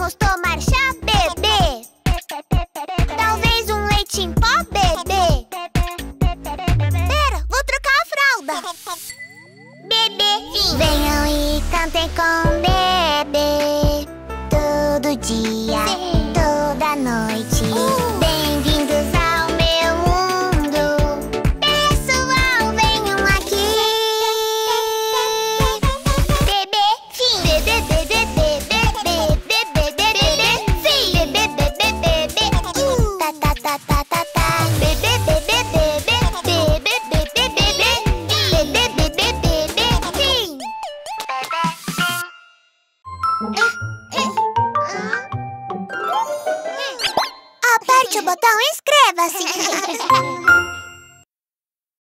Vamos tomar chá, bebê Talvez um leite em pó, bebê Pera, vou trocar a fralda Bebê Venham e cantem com bebê Todo dia Aperte o botão inscreva-se.